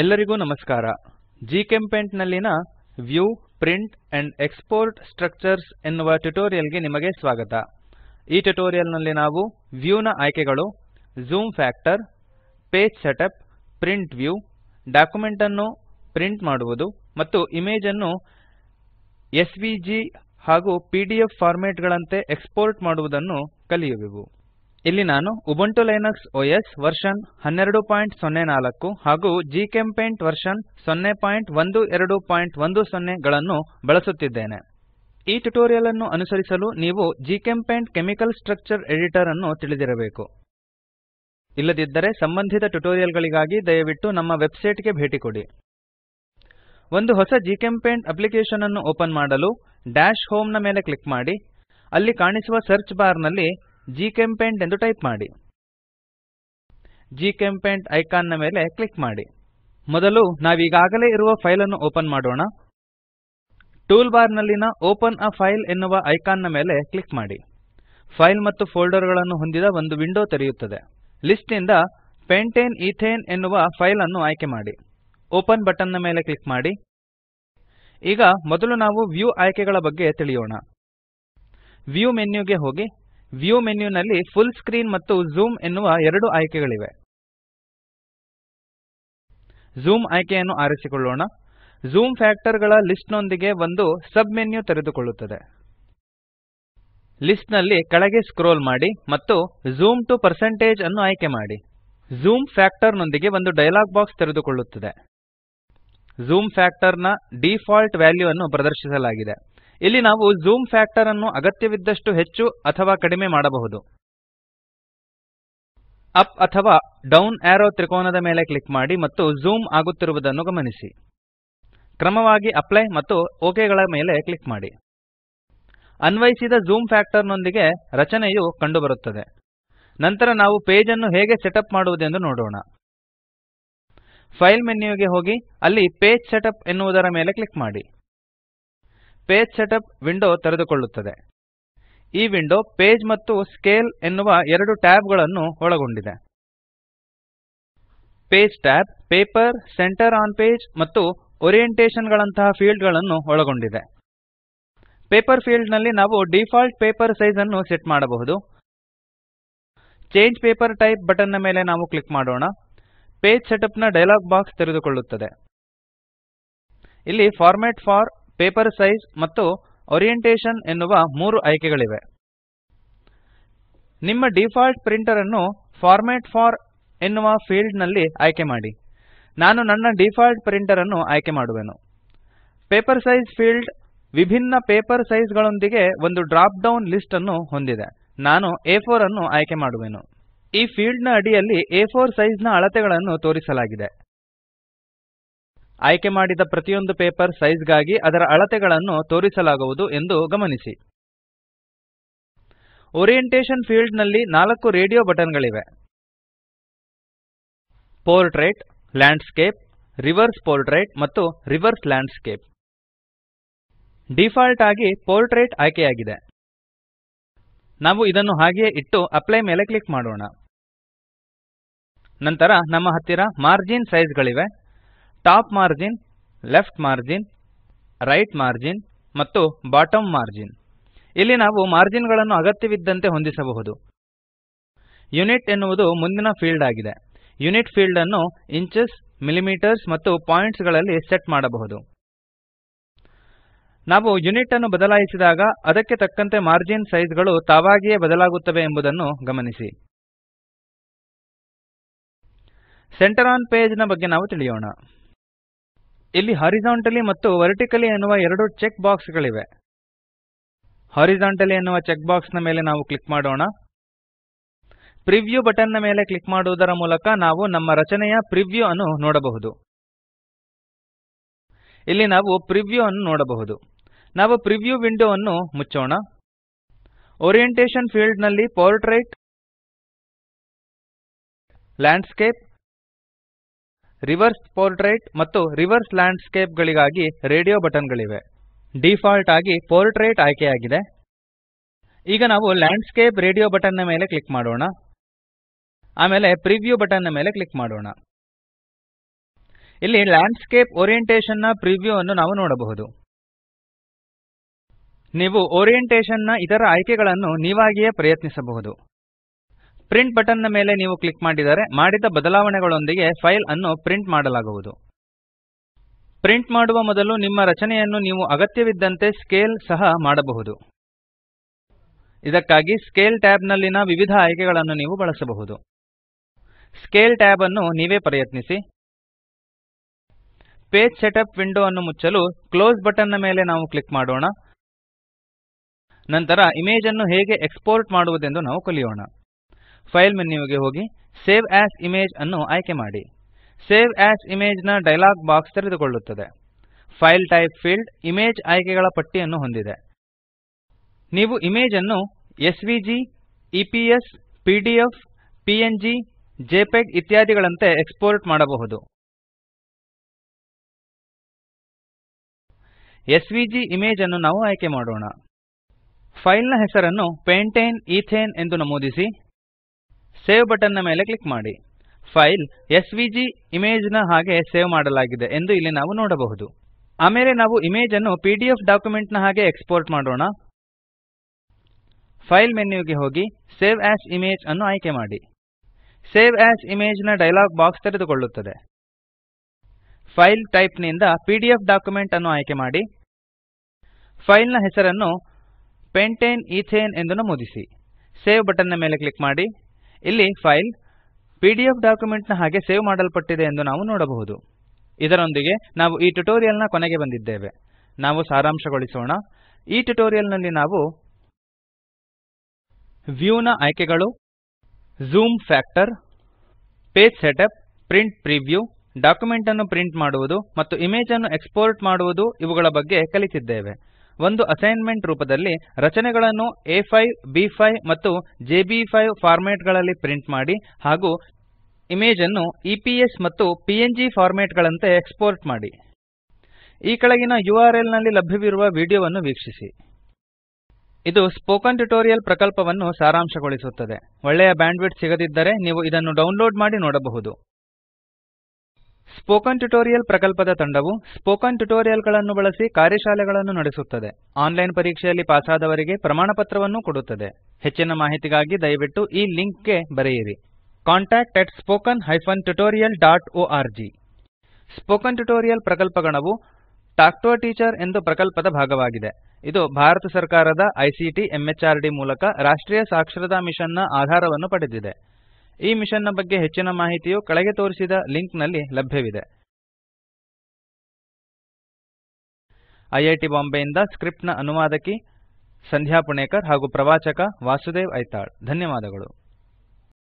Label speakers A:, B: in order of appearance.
A: ಎಲ್ಲರಿಗೂ ನಮಸ್ಕಾರ. ಜಿಚೆಂಪೇಂಟ್ ನಲ್ಲಿನ view, print and export structures ಎನ್ನುವ ಟ್ಯುಟೋರಿಯಲ್ಗೆ ನಿಮಗೆ ಸ್ವಾಗತ. ಈ ಟ್ಯುಟೋರಿಯಲ್ನಲ್ಲಿ ನಾವು ವ್ಯೂ ನ ಆಯ್ಕೆಗಳು zoom factor, page setup, print view, document ಅನ್ನು ಪ್ರಿಂಟ್ ಮಾಡುವುದು ಮತ್ತು ಇಮೇಜ್ ಅನ್ನು ಎಸ್ವಿಜಿ ಹಾಗೂ ಪಿಡಿಎಫ್ ಫಾರ್ಮೆಟ್ ಗಳಂತೆ ಎಕ್ಸ್ಪೋರ್ಟ್ ಮಾಡುವುದನ್ನು ಕಲಿಯುವೆವು. ಇಲ್ಲಿ ನಾನು ಉಬುಂಟು ಲಿನಕ್ಸ್ ಒಎಸ್ ವರ್ಷನ್ 1204 ಹಾಗೂ ಜಿಚೆಂಪೇಂಟ್ ವರ್ಷನ್ 01210 ಗಳನ್ನು ಬಳಸುತ್ತಿದ್ದೇನೆ. ಈ ಟ್ಯುಟೋರಿಯಲ್ ಅನ್ನು ಅನುಸರಿಸಲು ನೀವು ಜಿಚೆಂಪೇಂಟ್ ಕೆಮಿಕಲ್ ಸ್ಟ್ರಕ್ಚರ್ ಎಡಿಟರ್ ಅನ್ನು ತಿಳಿದಿರಬೇಕು. ಇಲ್ಲದಿದ್ದರೆ ಸಂಬಂಧಿತ ಟ್ಯುಟೋರಿಯಲ್ ಗಳಿಗಾಗಿ ದಯವಿಟ್ಟು ನಮ್ಮ ವೆಬ್ಸೈಟ್ಗೆ ಭೇಟಿ ಕೊಡಿ. ಒಂದು ಹೊಸ ಜಿಚೆಂಪೇಂಟ್ ಅಪ್ಲಿಕೇಶನ್ ಅನ್ನು ಓಪನ್ ಮಾಡಲು ದಶ್ ಹೋಮ್ನ ಮೇಲೆ ಕ್ಲಿಕ್ ಮಾಡಿ. ಅಲ್ಲಿ ಕಾಣಿಸುವ ಸರ್ಚ್ ಬಾರ್ನಲ್ಲಿ ಜಿಚೆಂಪೇಂಟ್ ಎಂದು ಟೈಪ್ ಮಾಡಿ. ಜಿಚೆಂಪೇಂಟ್ ಐಕಾನ್ನ ಮೇಲೆ ಕ್ಲಿಕ್ ಮಾಡಿ. ಮೊದಲು ನಾವೀಗಾಗಲೇ ಇರುವ ಫೈಲ್ ಅನ್ನು ಓಪನ್ ಮಾಡೋಣ. ಟೂಲ್ ಬಾರ್ ನಲ್ಲಿನ ಓಪನ್ ಅ ಫೈಲ್ ಎನ್ನುವ ಐಕಾನ್ನ ಮೇಲೆ ಕ್ಲಿಕ್ ಮಾಡಿ. ಫೈಲ್ ಮತ್ತು ಫೋಲ್ಡರ್ಗಳನ್ನು ಹೊಂದಿದ ಒಂದು ವಿಂಡೋ ತೆರೆಯುತ್ತದೆ. ಲಿಸ್ಟ್ನಿಂದ ಪೆಂಟೇನ್ ಈಥೇನ್ ಎನ್ನುವ ಫೈಲ್ ಅನ್ನು ಆಯ್ಕೆ ಮಾಡಿ. ಓಪನ್ ಬಟನ್ನ ಮೇಲೆ ಕ್ಲಿಕ್ ಮಾಡಿ. ಈಗ ಮೊದಲು ನಾವು ವ್ಯೂ ಆಯ್ಕೆಗಳ ಬಗ್ಗೆ ತಿಳಿಯೋಣ. ವ್ಯೂ ಮೆನ್ಯುಗೆ ಹೋಗಿ. ವ್ಯೂ ಮೆನ್ಯುನಲ್ಲಿ ಫುಲ್ ಸ್ಕ್ರೀನ್ ಮತ್ತು ಝೂಮ್ ಎನ್ನುವ ಎರಡು ಆಯ್ಕೆಗಳಿವೆ. ಝೂಮ್ ಆಯ್ಕೆಯನ್ನು ಆರಿಸಿಕೊಳ್ಳೋಣ. ಝೂಮ್ ಫ್ಯಾಕ್ಟರ್ಗಳ ಲಿಸ್ಟ್ ನೊಂದಿಗೆ ಒಂದು ಸಬ್ ಮೆನ್ಯು ತೆರೆದುಕೊಳ್ಳುತ್ತದೆ. ಲಿಸ್ಟ್ನಲ್ಲಿ ಕೆಳಗೆ ಸ್ಕ್ರೋಲ್ ಮಾಡಿ ಮತ್ತು ಝೂಮ್ ಟು ಪರ್ಸೆಂಟೇಜ್ ಅನ್ನು ಆಯ್ಕೆ ಮಾಡಿ. ಝೂಮ್ ಫ್ಯಾಕ್ಟರ್ ನೊಂದಿಗೆ ಒಂದು ಡಯಲಾಗ್ ಬಾಕ್ಸ್ ತೆರೆದುಕೊಳ್ಳುತ್ತದೆ. ಝೂಮ್ ಫ್ಯಾಕ್ಟರ್ನ ಡಿಫಾಲ್ಟ್ ವ್ಯಾಲ್ಯೂ ಅನ್ನು ಪ್ರದರ್ಶಿಸಲಾಗಿದೆ. ಇಲ್ಲಿ ನಾವು ಜೂಮ್ ಫ್ಯಾಕ್ಟರ್ ಅನ್ನು ಅಗತ್ಯವಿದ್ದಷ್ಟು ಹೆಚ್ಚು ಅಥವಾ ಕಡಿಮೆ ಮಾಡಬಹುದು. ಅಪ್ ಅಥವಾ ಡೌನ್ ಆರೋ ತ್ರಿಕೋನದ ಮೇಲೆ ಕ್ಲಿಕ್ ಮಾಡಿ ಮತ್ತು ಜೂಮ್ ಆಗುತ್ತಿರುವುದನ್ನು ಗಮನಿಸಿ. ಕ್ರಮವಾಗಿ ಅಪ್ಲೈ ಮತ್ತು ಒಕ್ಗಳ ಮೇಲೆ ಕ್ಲಿಕ್ ಮಾಡಿ. ಅನ್ವಯಿಸಿದ ಜೂಮ್ ಫ್ಯಾಕ್ಟರ್ ನೊಂದಿಗೆ ರಚನೆಯು ಕಂಡುಬರುತ್ತದೆ. ನಂತರ ನಾವು ಪೇಜ್ ಅನ್ನು ಹೇಗೆ ಸೆಟಪ್ ಮಾಡುವುದೆಂದು ನೋಡೋಣ. ಫೈಲ್ ಮೆನ್ಯುಗೆ ಹೋಗಿ ಅಲ್ಲಿ ಪೇಜ್ ಸೆಟಪ್ ಎನ್ನುವುದರ ಮೇಲೆ ಕ್ಲಿಕ್ ಮಾಡಿ. ಪೇಜ್ ಸೆಟಪ್ ವಿಂಡೋ ತೆರೆದುಕೊಳ್ಳುತ್ತದೆ. ಈ ವಿಂಡೋ ಪೇಜ್ ಮತ್ತು ಸ್ಕೇಲ್ ಎನ್ನುವ ಎರಡು ಟ್ಯಾಬ್ಗಳನ್ನು ಒಳಗೊಂಡಿದೆ. Page tab, paper, centre on page ಮತ್ತು ಓರಿಯಂಟೇಶನ್ ಗಳಂತಹ ಫೀಲ್ಡ್ಗಳನ್ನು ಒಳಗೊಂಡಿದೆ. ಪೇಪರ್ ಫೀಲ್ಡ್ನಲ್ಲಿ ನಾವು ಡೀಫಾಲ್ಟ್ ಪೇಪರ್ ಸೈಜ್ ಅನ್ನು ಸೆಟ್ ಮಾಡಬಹುದು. ಚೇಂಜ್ ಪೇಪರ್ ಟೈಪ್ ಬಟನ್ನ ಮೇಲೆ ನಾವು ಕ್ಲಿಕ್ ಮಾಡೋಣ. ಪೇಜ್ ಸೆಟಪ್ನ ಡಯಲಾಗ್ ಬಾಕ್ಸ್ ತೆರೆದುಕೊಳ್ಳುತ್ತದೆ. ಇಲ್ಲಿ ಫಾರ್ಮ್ಯಾಟ್ ಫಾರ್ ಪೇಪರ್ ಸೈಜ್ ಮತ್ತು ಓರಿಯಂಟೇಶನ್ ಎನ್ನುವ ಮೂರು ಆಯ್ಕೆಗಳಿವೆ. ನಿಮ್ಮ ಡಿಫಾಲ್ಟ್ ಪ್ರಿಂಟರ್ ಅನ್ನು ಫಾರ್ಮ್ಯಾಟ್ ಫಾರ್ ಎನ್ನುವ ಫೀಲ್ಡ್ನಲ್ಲಿ ಆಯ್ಕೆ ಮಾಡಿ. ನಾನು ನನ್ನ ಡಿಫಾಲ್ಟ್ ಪ್ರಿಂಟರ್ ಅನ್ನು ಆಯ್ಕೆ ಮಾಡುವೆನು. ಪೇಪರ್ ಸೈಜ್ ಫೀಲ್ಡ್ ವಿಭಿನ್ನ ಪೇಪರ್ ಸೈಜ್ ಗಳೊಂದಿಗೆ ಒಂದು ಡ್ರಾಪ್ ಡೌನ್ ಲಿಸ್ಟ್ ಅನ್ನು ಹೊಂದಿದೆ. ನಾನು ಎ ಅನ್ನು ಆಯ್ಕೆ ಮಾಡುವೆನು. ಈ ಫೀಲ್ಡ್ನ ಅಡಿಯಲ್ಲಿ ಆ4 ಸೈಜ್ನ ಅಳತೆಗಳನ್ನು ತೋರಿಸಲಾಗಿದೆ. ಆಯ್ಕೆ ಮಾಡಿದ ಪ್ರತಿಯೊಂದು ಪೇಪರ್ ಸೈಜ್ಗಾಗಿ ಅದರ ಅಳತೆಗಳನ್ನು ತೋರಿಸಲಾಗುವುದು ಎಂದು ಗಮನಿಸಿ. ಓರಿಯಂಟೇಶನ್ ಫೀಲ್ಡ್ನಲ್ಲಿ ನಾಲ್ಕು ರೇಡಿಯೋ ಬಟನ್ ಗಳಿವೆ ಪೋರ್ಟ್ರೇಟ್, ಲ್ಯಾಂಡ್ಸ್ಕೇಪ್, ರಿವರ್ಸ್ ಪೋರ್ಟ್ರೇಟ್ ಮತ್ತು ರಿವರ್ಸ್ ಲ್ಯಾಂಡ್ಸ್ಕೇಪ್. ಡಿಫಾಲ್ಟ್ ಆಗಿ ಪೋರ್ಟ್ರೇಟ್ ಆಯ್ಕೆಯಾಗಿದೆ. ನಾವು ಇದನ್ನು ಹಾಗೆಯೇ ಇಟ್ಟು ಅಪ್ಲೈ ಮೇಲೆ ಕ್ಲಿಕ್ ಮಾಡೋಣ. ನಂತರ ನಮ್ಮ ಹತ್ತಿರ ಮಾರ್ಜಿನ್ ಸೈಜ್ ಗಳಿವೆ top margin, left margin, right margin ಮತ್ತು ಬಾಟಮ್ ಮಾರ್ಜಿನ್. ಇಲ್ಲಿ ನಾವು ಮಾರ್ಜಿನ್ಗಳನ್ನು ಅಗತ್ಯವಿದ್ದಂತೆ ಹೊಂದಿಸಬಹುದು. ಯುನಿಟ್ ಎನ್ನುವುದು ಮುಂದಿನ ಫೀಲ್ಡ್ ಆಗಿದೆ. ಯುನಿಟ್ ಫೀಲ್ಡ್ ಅನ್ನು ಇಂಚಸ್, ಮಿಲಿಮೀಟರ್ಸ್ ಮತ್ತು ಪಾಯಿಂಟ್ಸ್ಗಳಲ್ಲಿ ಸೆಟ್ ಮಾಡಬಹುದು. ನಾವು ಯುನಿಟ್ ಅನ್ನು ಬದಲಾಯಿಸಿದಾಗ ಅದಕ್ಕೆ ತಕ್ಕಂತೆ ಮಾರ್ಜಿನ್ ಸೈಜ್ಗಳು ತಾವಾಗಿಯೇ ಬದಲಾಗುತ್ತವೆ ಎಂಬುದನ್ನು ಗಮನಿಸಿ. ಸೆಂಟರ್ ಆನ್ ಪೇಜ್ನ ಬಗ್ಗೆ ನಾವು ತಿಳಿಯೋಣ. ಇಲ್ಲಿ ಹಾರಿಜಾಂಟಲಿ ಮತ್ತು ವರ್ಟಿಕಲಿ ಎನ್ನುವ ಎರಡು ಚೆಕ್ ಬಾಕ್ಸ್ ಗಳಿವೆ ಹಾರಿಜಾಂಟಲಿ ಎನ್ನುವ ಚೆಕ್ ಬಾಕ್ಸ್ನ ಮೇಲೆ ನಾವು ಕ್ಲಿಕ್ ಮಾಡೋಣ. ಪ್ರಿವ್ಯೂ ಬಟನ್ನ ಮೇಲೆ ಕ್ಲಿಕ್ ಮಾಡುವುದರ ಮೂಲಕ ನಾವು ನಮ್ಮ ರಚನೆಯ ಪ್ರಿವ್ಯೂ ಅನ್ನು ನೋಡಬಹುದು. ಇಲ್ಲಿ ನಾವು ಪ್ರಿವ್ಯೂ ಅನ್ನು ನೋಡಬಹುದು. ನಾವು ಪ್ರಿವ್ಯೂ ವಿಂಡೋ ಅನ್ನು ಮುಚ್ಚೋಣ. ಓರಿಯಂಟೇಶನ್ ಫೀಲ್ಡ್ನಲ್ಲಿ ಪೋರ್ಟ್ರೇಟ್ ಲ್ಯಾಂಡ್ಸ್ಕೇಪ್ ರಿವರ್ಸ್ ಪೋರ್ಟ್ರೇಟ್ ಮತ್ತು ರಿವರ್ಸ್ ಲ್ಯಾಂಡ್ಸ್ಕೇಪ್ ಗಳಿಗಾಗಿ ರೇಡಿಯೋ ಬಟನ್ ಗಳಿವೆ ಡಿಫಾಲ್ಟ್ ಆಗಿ ಪೋರ್ಟ್ರೇಟ್ ಆಯ್ಕೆಯಾಗಿದೆ. ಈಗ ನಾವು ಲ್ಯಾಂಡ್ಸ್ಕೇಪ್ ರೇಡಿಯೋ ಬಟನ್ನ ಮೇಲೆ ಕ್ಲಿಕ್ ಮಾಡೋಣ. ಆಮೇಲೆ ಪ್ರಿವ್ಯೂ ಬಟನ್ನ ಮೇಲೆ ಕ್ಲಿಕ್ ಮಾಡೋಣ. ಇಲ್ಲಿ ಲ್ಯಾಂಡ್ಸ್ಕೇಪ್ ಓರಿಯಂಟೇಶನ್ನ ಪ್ರಿವ್ಯೂ ಅನ್ನು ನಾವು ನೋಡಬಹುದು. ನೀವು ಓರಿಯಂಟೇಶನ್ನ ಇತರ ಆಯ್ಕೆಗಳನ್ನು ನೀವಾಗಿಯೇ ಪ್ರಯತ್ನಿಸಬಹುದು. ಪ್ರಿಂಟ್ ಬಟನ್ನ ಮೇಲೆ ನೀವು ಕ್ಲಿಕ್ ಮಾಡಿದರೆ ಮಾಡಿದ ಬದಲಾವಣೆಗಳೊಂದಿಗೆ ಫೈಲ್ ಅನ್ನು ಪ್ರಿಂಟ್ ಮಾಡಲಾಗುವುದು. ಪ್ರಿಂಟ್ ಮಾಡುವ ಮೊದಲು ನಿಮ್ಮ ರಚನೆಯನ್ನು ನೀವು ಅಗತ್ಯವಿದ್ದಂತೆ ಸ್ಕೇಲ್ ಸಹ ಮಾಡಬಹುದು. ಇದಕ್ಕಾಗಿ ಸ್ಕೇಲ್ ಟ್ಯಾಬ್ ನಲ್ಲಿನ ವಿವಿಧ ಆಯ್ಕೆಗಳನ್ನು ನೀವು ಬಳಸಬಹುದು. ಸ್ಕೇಲ್ ಟ್ಯಾಬ್ ಅನ್ನು ನೀವೇ ಪ್ರಯತ್ನಿಸಿ. ಪೇಜ್ ಸೆಟಪ್ ವಿಂಡೋ ಅನ್ನು ಮುಚ್ಚಲು ಕ್ಲೋಸ್ ಬಟನ್ನ ಮೇಲೆ ನಾವು ಕ್ಲಿಕ್ ಮಾಡೋಣ. ನಂತರ ಇಮೇಜ್ ಅನ್ನು ಹೇಗೆ ಎಕ್ಸ್ಪೋರ್ಟ್ ಮಾಡುವುದೆಂದು ನಾವು ಕಲಿಯೋಣ. ಫೈಲ್ ಮೆನ್ಯುವಿಗೆ ಹೋಗಿ ಸೇವ್ ಆಸ್ ಇಮೇಜ್ ಅನ್ನು ಆಯ್ಕೆ ಮಾಡಿ. ಸೇವ್ ಆಸ್ ಇಮೇಜ್ನ ಡೈಲಾಗ್ ಬಾಕ್ಸ್ ತೆರೆದುಕೊಳ್ಳುತ್ತದೆ. ಫೈಲ್ ಟೈಪ್ ಫೀಲ್ಡ್ ಇಮೇಜ್ ಆಯ್ಕೆಗಳ ಪಟ್ಟಿಯನ್ನು ಹೊಂದಿದೆ. ನೀವು ಇಮೇಜ್ ಅನ್ನು SVG, EPS, PDF, PNG JPEG ಇತ್ಯಾದಿಗಳಂತೆ export ಮಾಡಬಹುದು. ಎಸ್ವಿಜಿ ಇಮೇಜ್ ಅನ್ನು ನಾವು ಆಯ್ಕೆ ಮಾಡೋಣ. ಫೈಲ್ನ ಹೆಸರನ್ನು ಪೆಂಟೇನ್, ಈಥೇನ್ ಎಂದು ನಮೂದಿಸಿ. ಸೇವ್ ಬಟನ್ನ ಮೇಲೆ ಕ್ಲಿಕ್ ಮಾಡಿ. ಫೈಲ್ ಎಸ್ ವಿ ಇಮೇಜ್ನ ಹಾಗೆ ಸೇವ್ ಮಾಡಲಾಗಿದೆ ಎಂದು ಇಲ್ಲಿ ನಾವು ನೋಡಬಹುದು. ಆಮೇಲೆ ನಾವು ಇಮೇಜ್ ಅನ್ನು ಡಿ ಡಾಕ್ಯುಮೆಂಟ್ನ ಹಾಗೆ ಎಕ್ಸ್ಪೋರ್ಟ್ ಮಾಡೋಣ. ಫೈಲ್ ಮೆನ್ಯುಗೆ ಹೋಗಿ ಸೇವ್ ಆಸ್ ಇಮೇಜ್ ಅನ್ನು ಆಯ್ಕೆ ಮಾಡಿ. ಸೇವ್ ಆಸ್ ಇಮೇಜ್ನ ಬಾಕ್ಸ್ ತೆರೆದುಕೊಳ್ಳುತ್ತದೆ. ಫೈಲ್ ಟೈಪ್ನಿಂದ ಎಫ್ ಡಾಕ್ಯುಮೆಂಟ್ ಅನ್ನು ಆಯ್ಕೆ ಮಾಡಿ. ಫೈಲ್ನ ಹೆಸರನ್ನು ಪೆಂಟೇನ್ ಈಥೇನ್ ಎಂದು ನಮೂದಿಸಿ. ಸೇವ್ ಬಟನ್ನ ಮೇಲೆ ಕ್ಲಿಕ್ ಮಾಡಿ. ಇಲ್ಲಿ ಫೈಲ್ ಪಿಡಿಎಫ್ ಡಾಕ್ಯುಮೆಂಟ್ನ ಹಾಗೆ ಸೇವ್ ಮಾಡಲ್ಪಟ್ಟಿದೆ ಎಂದು ನಾವು ನೋಡಬಹುದು. ಇದರೊಂದಿಗೆ ನಾವು ಈ ಟ್ಯುಟೋರಿಯಲ್ನ ಕೊನೆಗೆ ಬಂದಿದ್ದೇವೆ. ನಾವು ಸಾರಾಂಶಗೊಳಿಸೋಣ. ಈ ಟ್ಯುಟೋರಿಯಲ್ನಲ್ಲಿ ನಾವು ವ್ಯೂ ನ ಆಯ್ಕೆಗಳು, zoom factor, page setup, print preview, document ಅನ್ನು ಪ್ರಿಂಟ್ ಮಾಡುವುದು ಮತ್ತು ಇಮೇಜ್ ಅನ್ನು ಎಕ್ಸ್ಪೋರ್ಟ್ ಮಾಡುವುದು ಇವುಗಳ ಬಗ್ಗೆ ಕಲಿತಿದ್ದೇವೆ. ಒಂದು ಅಸೈನ್ಮೆಂಟ್ ರೂಪದಲ್ಲಿ ರಚನೆಗಳನ್ನು ಆ5 ಬ್5 ಮತ್ತು ಜೆಬಿ5 ಫಾರ್ಮೆಟ್ಗಳಲ್ಲಿ ಪ್ರಿಂಟ್ ಮಾಡಿ ಹಾಗೂ ಇಮೇಜ್ ಅನ್ನು ಇಪಿಎಸ್ ಮತ್ತು ಪಿಎನ್ಜಿ ಫಾರ್ಮೆಟ್ ಗಳಂತೆ ಎಕ್ಸ್ಪೋರ್ಟ್ ಮಾಡಿ. ಈ ಕೆಳಗಿನ ಯುಆರ್ಎಲ್ನಲ್ಲಿ ಲಭ್ಯವಿರುವ ವಿಡಿಯೋವನ್ನು ವೀಕ್ಷಿಸಿ. ಇದು ಸ್ಪೋಕನ್ ಟ್ಯುಟೋರಿಯಲ್ ಪ್ರಕಲ್ಪವನ್ನು ಸಾರಾಂಶಗೊಳಿಸುತ್ತದೆ. ಒಳ್ಳೆಯ ಬ್ಯಾಂಡ್ವಿಡ್ತ್ ಸಿಗದಿದ್ದರೆ ನೀವು ಇದನ್ನು ಡೌನ್ಲೋಡ್ ಮಾಡಿ ನೋಡಬಹುದು. ಸ್ಪೋಕನ್ ಟ್ಯುಟೋರಿಯಲ್ ಪ್ರಕಲ್ಪದ ತಂಡವು ಸ್ಪೋಕನ್ ಟ್ಯುಟೋರಿಯಲ್ಗಳನ್ನು ಬಳಸಿ ಕಾರ್ಯಶಾಲೆಗಳನ್ನು ನಡೆಸುತ್ತದೆ. ಆನ್ಲೈನ್ ಪರೀಕ್ಷೆಯಲ್ಲಿ ಪಾಸಾದವರಿಗೆ ಪ್ರಮಾಣಪತ್ರವನ್ನು ಕೊಡುತ್ತದೆ. ಹೆಚ್ಚಿನ ಮಾಹಿತಿಗಾಗಿ ದಯವಿಟ್ಟು ಈ ಲಿಂಕ್ಗೆ ಬರೆಯಿರಿ. contactspoken tutorialorg ಸ್ಪೋಕನ್ ಟ್ಯುಟೋರಿಯಲ್ ಪ್ರಕಲ್ಪಗಣವು ಟಾಕ್ ಟು ಟೀಚರ್ ಎಂದು ಪ್ರಕಲ್ಪದ ಭಾಗವಾಗಿದೆ. ಇದು ಭಾರತ ಸರ್ಕಾರದ ಐಸಿಟಿ ಎಂಎಚಆರ್ಡಿ ಮೂಲಕ ರಾಷ್ಟ್ರೀಯ ಸಾಕ್ಷರತಾ ಮಿಷನ್ನ ಆಧಾರವನ್ನು ಪಡೆದಿದೆ. ಈ ಮಿಷನ್ನ ಬಗ್ಗೆ ಹೆಚ್ಚಿನ ಮಾಹಿತಿಯು ಕೆಳಗೆ ತೋರಿಸಿದ ಲಿಂಕ್ನಲ್ಲಿ ಲಭ್ಯವಿದೆ. ಐಐಟಿ ಬಾಂಬೆಯಿಂದ ಸ್ಕ್ರಿಪ್ಟ್ನ ಅನುವಾದಕಿ ಸಂಧ್ಯಾ ಪುಣೇಕರ್ ಹಾಗೂ ಪ್ರವಾಚಕ ವಾಸುದೇವ್ ಐತಾಳ್. ಧನ್ಯವಾದಗಳು.